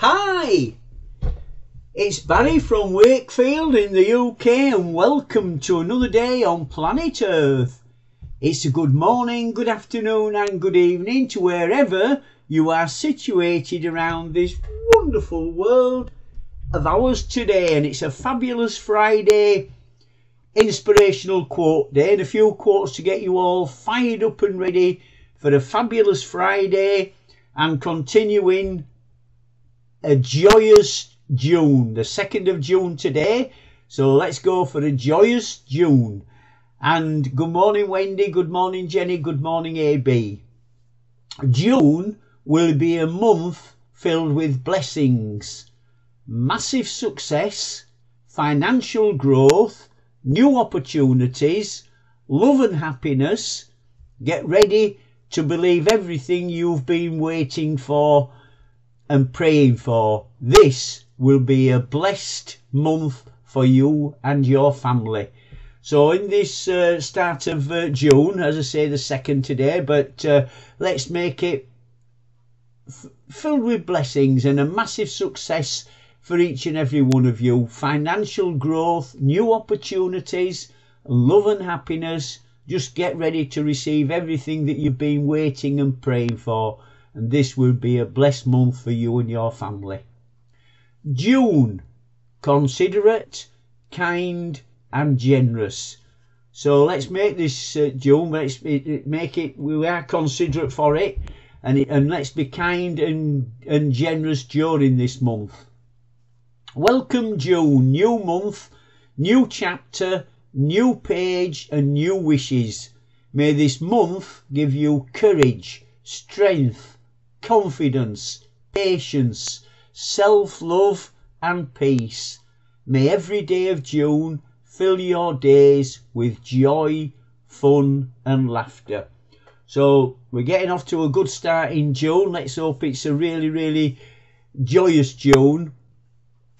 Hi, it's Barry from Wakefield in the UK, and welcome to another day on planet Earth. It's a good morning, good afternoon, and good evening to wherever you are situated around this wonderful world of ours today, and it's a fabulous Friday inspirational quote day and a few quotes to get you all fired up and ready for a fabulous Friday and continuing a joyous June, the 2nd of June today. So let's go for a joyous June. And good morning, Wendy. Good morning, Jenny. Good morning, AB. June will be a month filled with blessings, massive success, financial growth, new opportunities, love and happiness. Get ready to believe everything you've been waiting for and praying for. This will be a blessed month for you and your family. So, in this uh, start of uh, June, as I say, the second today, but uh, let's make it f- filled with blessings and a massive success for each and every one of you. Financial growth, new opportunities, love and happiness. Just get ready to receive everything that you've been waiting and praying for. And this will be a blessed month for you and your family. June, considerate, kind, and generous. So let's make this uh, June. Let's make it. We are considerate for it, and it, and let's be kind and and generous during this month. Welcome June, new month, new chapter, new page, and new wishes. May this month give you courage, strength, confidence, patience, self love, and peace. May every day of June fill your days with joy, fun, and laughter. So we're getting off to a good start in June. Let's hope it's a really, really joyous June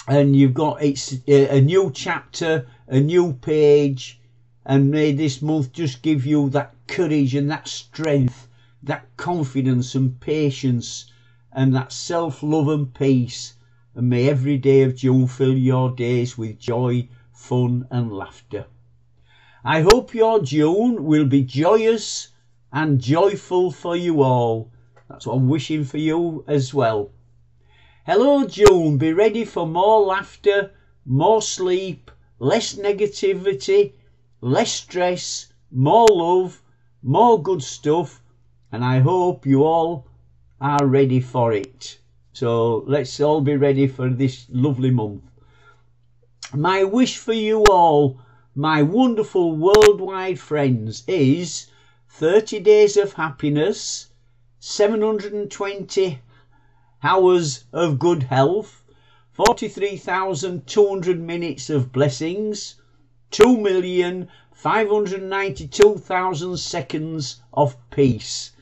and you've got it's a new chapter, a new page, and may this month just give you that courage and that strength, that confidence and patience, and that self love and peace. And may every day of June fill your days with joy, fun, and laughter. I hope your June will be joyous and joyful for you all. That's what I'm wishing for you as well. Hello, June. Be ready for more laughter, more sleep, less negativity, less stress, more love, more good stuff, and I hope you all are ready for it. So let's all be ready for this lovely month. My wish for you all, my wonderful worldwide friends, is 30 days of happiness, 720 hours of good health, 43,200 minutes of blessings, 2,592,000 seconds of peace.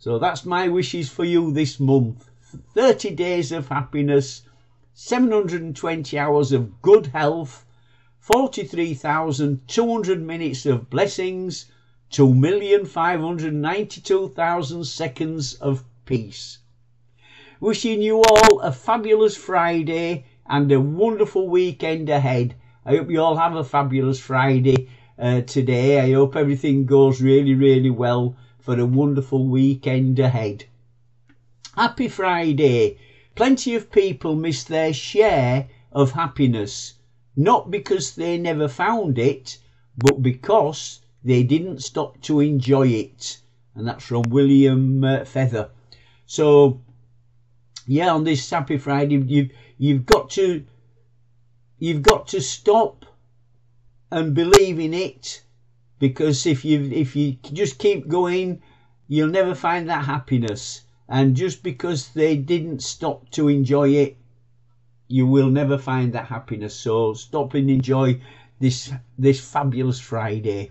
So that's my wishes for you this month. 30 days of happiness, 720 hours of good health, 43,200 minutes of blessings, 2,592,000 seconds of peace. Wishing you all a fabulous Friday and a wonderful weekend ahead. I hope you all have a fabulous Friday uh, today. I hope everything goes really, really well for a wonderful weekend ahead. Happy Friday. Plenty of people miss their share of happiness, not because they never found it, but because they didn't stop to enjoy it. And that's from William uh, Feather. So yeah, on this Happy Friday, you've you've got to you've got to stop and believe in it because if you if you just keep going, you'll never find that happiness. And just because they didn't stop to enjoy it, you will never find that happiness. So stop and enjoy this this fabulous Friday.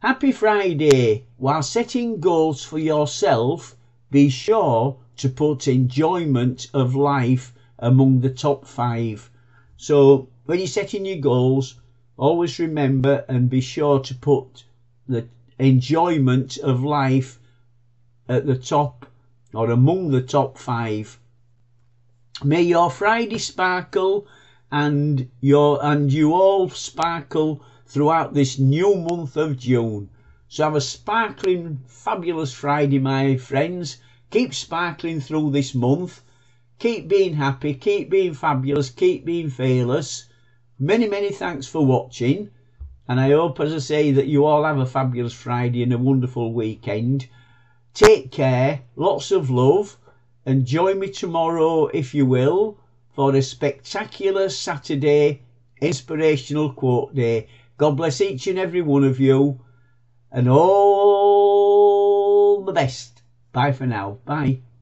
Happy Friday! While setting goals for yourself, be sure to put enjoyment of life among the top five. So when you're setting your goals, always remember and be sure to put the enjoyment of life at the top or among the top five. May your Friday sparkle and your and you all sparkle throughout this new month of June. So have a sparkling, fabulous Friday, my friends. Keep sparkling through this month. Keep being happy, keep being fabulous, keep being fearless. Many, many thanks for watching. And I hope, as I say, that you all have a fabulous Friday and a wonderful weekend. Take care, lots of love, and join me tomorrow, if you will, for a spectacular Saturday inspirational quote day. God bless each and every one of you, and all the best. Bye for now. Bye.